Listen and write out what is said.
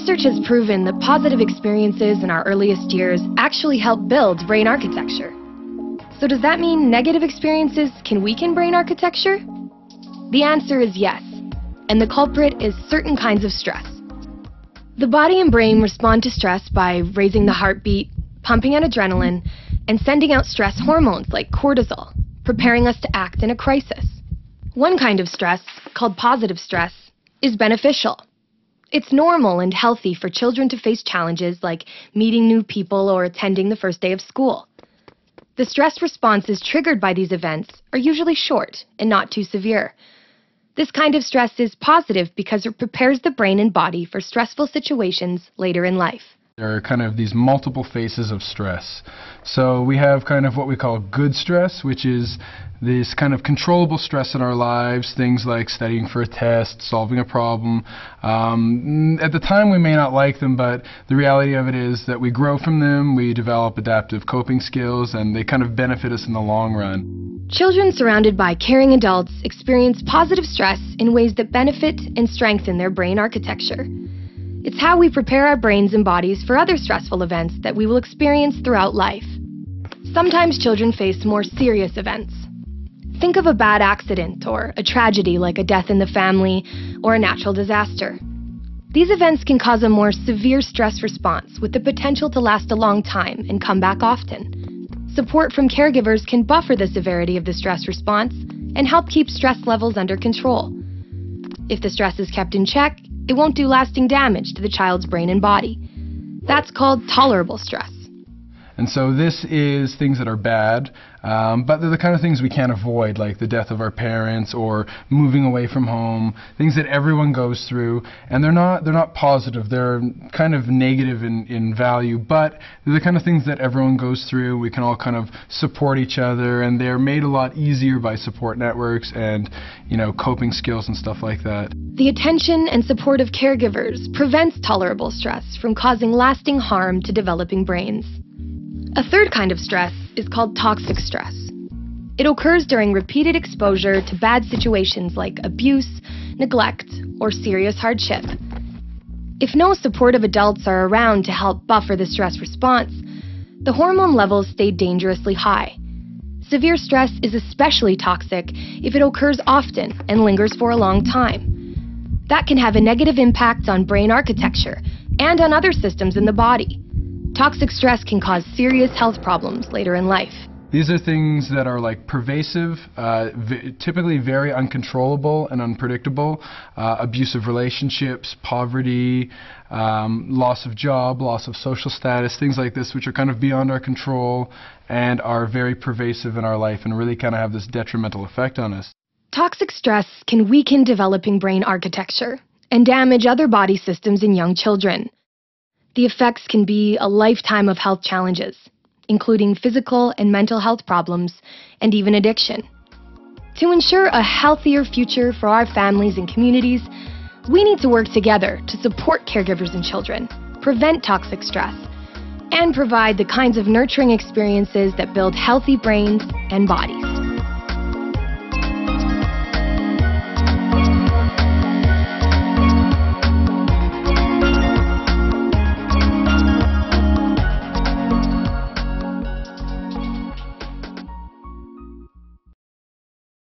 Research has proven that positive experiences in our earliest years actually help build brain architecture. So does that mean negative experiences can weaken brain architecture? The answer is yes, and the culprit is certain kinds of stress. The body and brain respond to stress by raising the heartbeat, pumping out adrenaline, and sending out stress hormones like cortisol, preparing us to act in a crisis. One kind of stress, called positive stress, is beneficial. It's normal and healthy for children to face challenges like meeting new people or attending the first day of school. The stress responses triggered by these events are usually short and not too severe. This kind of stress is positive because it prepares the brain and body for stressful situations later in life. There are kind of these multiple faces of stress. So we have kind of what we call good stress, which is this kind of controllable stress in our lives, things like studying for a test, solving a problem. Um, at the time, we may not like them, but the reality of it is that we grow from them, we develop adaptive coping skills, and they kind of benefit us in the long run. Children surrounded by caring adults experience positive stress in ways that benefit and strengthen their brain architecture. It's how we prepare our brains and bodies for other stressful events that we will experience throughout life. Sometimes children face more serious events. Think of a bad accident or a tragedy like a death in the family or a natural disaster. These events can cause a more severe stress response with the potential to last a long time and come back often. Support from caregivers can buffer the severity of the stress response and help keep stress levels under control. If the stress is kept in check, it won't do lasting damage to the child's brain and body. That's called tolerable stress. And so this is things that are bad, um, but they're the kind of things we can't avoid, like the death of our parents or moving away from home, things that everyone goes through. And they're not they're not positive. They're kind of negative in, in value, but they're the kind of things that everyone goes through. We can all kind of support each other, and they're made a lot easier by support networks and you know coping skills and stuff like that. The attention and support of caregivers prevents tolerable stress from causing lasting harm to developing brains. A third kind of stress is called toxic stress. It occurs during repeated exposure to bad situations like abuse, neglect, or serious hardship. If no supportive adults are around to help buffer the stress response, the hormone levels stay dangerously high. Severe stress is especially toxic if it occurs often and lingers for a long time. That can have a negative impact on brain architecture and on other systems in the body. Toxic stress can cause serious health problems later in life. These are things that are like pervasive, uh, typically very uncontrollable and unpredictable. Uh, abusive relationships, poverty, um, loss of job, loss of social status, things like this, which are kind of beyond our control and are very pervasive in our life and really kind of have this detrimental effect on us. Toxic stress can weaken developing brain architecture and damage other body systems in young children. The effects can be a lifetime of health challenges, including physical and mental health problems, and even addiction. To ensure a healthier future for our families and communities, we need to work together to support caregivers and children, prevent toxic stress, and provide the kinds of nurturing experiences that build healthy brains and bodies.